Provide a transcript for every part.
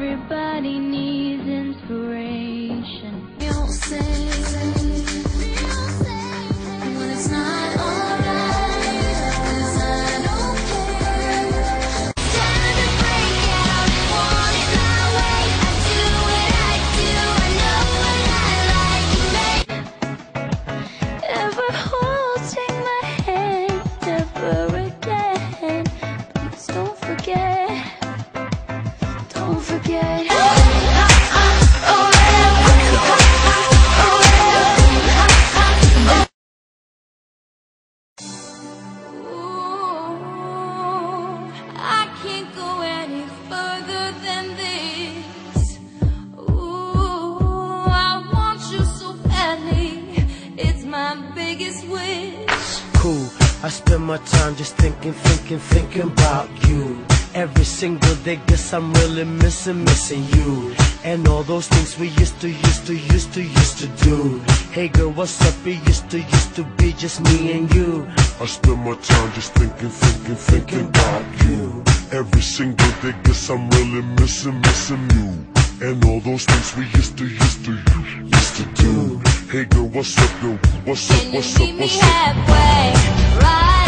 Everybody needs biggest wish. cool. I spend my time just thinking, thinking, thinking about you. Every single day, guess I'm really missing, missing you. And all those things we used to, used to, used to, used to do. Hey girl, what's up? It used to, used to be just me and you. I spend my time just thinking, thinking, thinking about you. Every single day, guess I'm really missing, missing you. And all those things we used to, used to, used to do. Hey girl, what's up, yo? What's up, what's up, meet me what's up? halfway? Right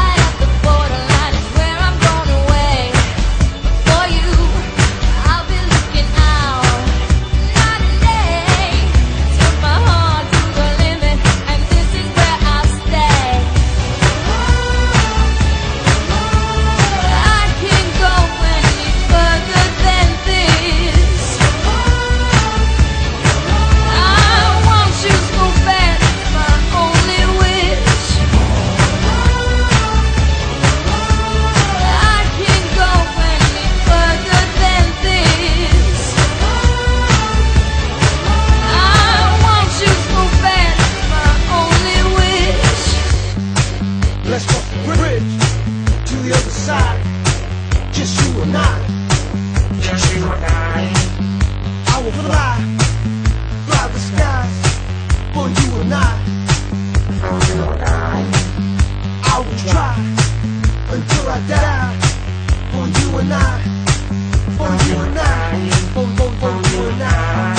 Fly, the skies for you and I. I. Will try until I die for you and I. For you and I. For. For, for you and I.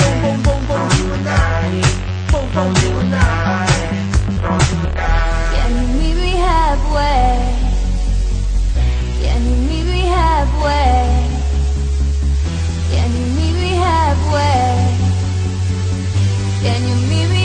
mi vida.